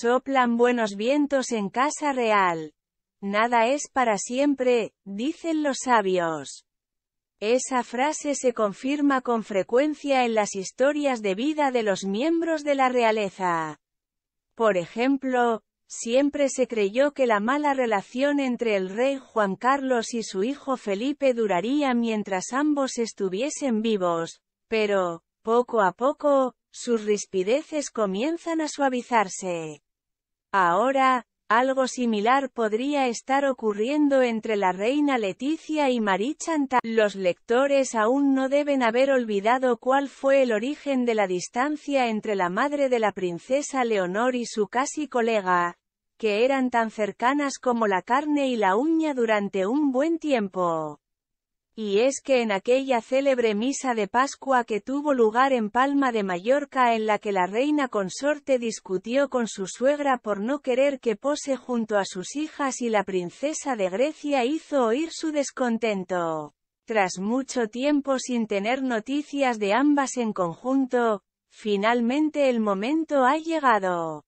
Soplan buenos vientos en casa real. Nada es para siempre, dicen los sabios. Esa frase se confirma con frecuencia en las historias de vida de los miembros de la realeza. Por ejemplo, siempre se creyó que la mala relación entre el rey Juan Carlos y su hijo Felipe duraría mientras ambos estuviesen vivos, pero, poco a poco, sus rispideces comienzan a suavizarse. Ahora, algo similar podría estar ocurriendo entre la reina Leticia y Marie Chantal. Los lectores aún no deben haber olvidado cuál fue el origen de la distancia entre la madre de la princesa Leonor y su casi colega, que eran tan cercanas como la carne y la uña durante un buen tiempo. Y es que en aquella célebre misa de Pascua que tuvo lugar en Palma de Mallorca en la que la reina consorte discutió con su suegra por no querer que pose junto a sus hijas y la princesa de Grecia hizo oír su descontento. Tras mucho tiempo sin tener noticias de ambas en conjunto, finalmente el momento ha llegado.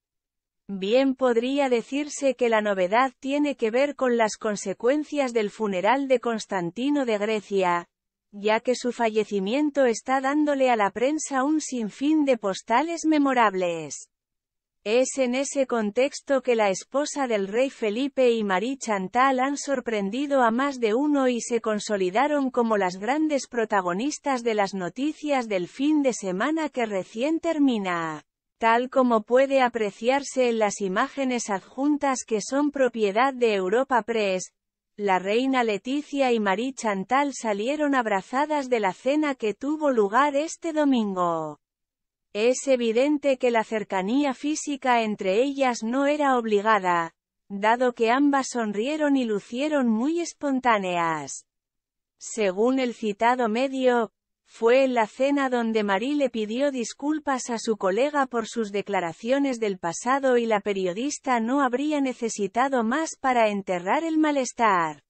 Bien podría decirse que la novedad tiene que ver con las consecuencias del funeral de Constantino de Grecia, ya que su fallecimiento está dándole a la prensa un sinfín de postales memorables. Es en ese contexto que la esposa del rey Felipe y Marie Chantal han sorprendido a más de uno y se consolidaron como las grandes protagonistas de las noticias del fin de semana que recién termina tal como puede apreciarse en las imágenes adjuntas que son propiedad de Europa Press, la reina Leticia y Marie Chantal salieron abrazadas de la cena que tuvo lugar este domingo. Es evidente que la cercanía física entre ellas no era obligada, dado que ambas sonrieron y lucieron muy espontáneas. Según el citado medio, fue en la cena donde Marie le pidió disculpas a su colega por sus declaraciones del pasado y la periodista no habría necesitado más para enterrar el malestar.